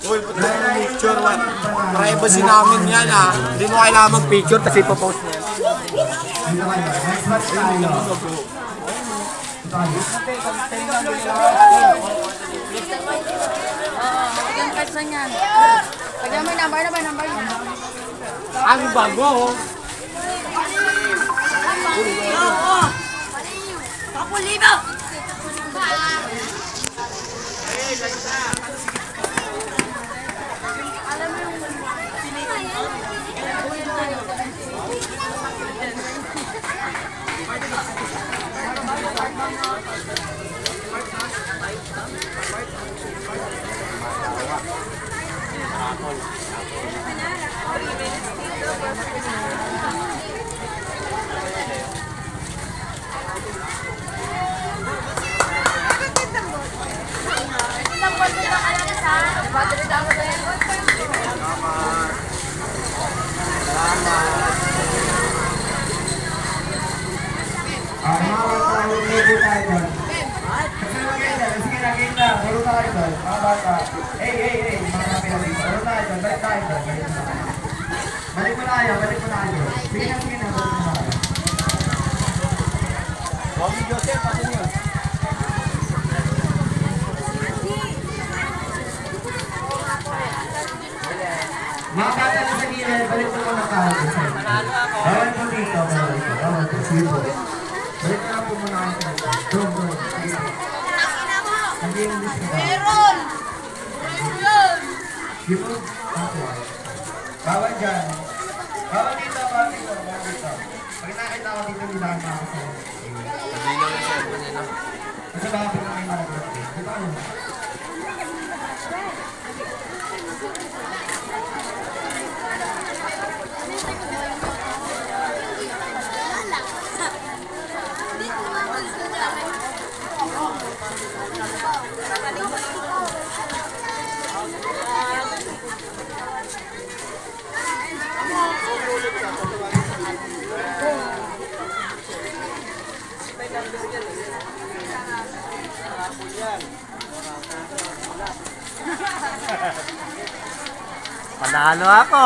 Uy, puto na picture. What? Privacy namin yan ah. Hindi mo kailangan mag-picture kasi ipopost na yan. Dito kayo. Next match tayo. Oo, ilang cards na yan. Pag may number na ba, number na. Ang bago oh. Kapulibo! Ah, mga bata, huwag po tayo doon. Kasi mag-game na, sige na, game na. Puro tayo doon, mga bata. Hey, hey, hey, mga kapilagin. Puro tayo doon, balik tayo doon. Balik mo tayo. Balik mo tayo, mo. Sige na, sige na, balik mo tayo. Bobby Joseph, pasin yun. Mga bata na sa gilid, balik mo muna tayo. Bawal po dito, bawal po, sige po. Balik na muna sa. Sige po. Yung list ka. Meron! Sige po. Ako. Bawal dyan. Bawal dito, dito, bawal dito. Pag nakita ko dito, hindi lang ako sa Kasi baka pag may nakagulat eh. Di ano? Panalo ako.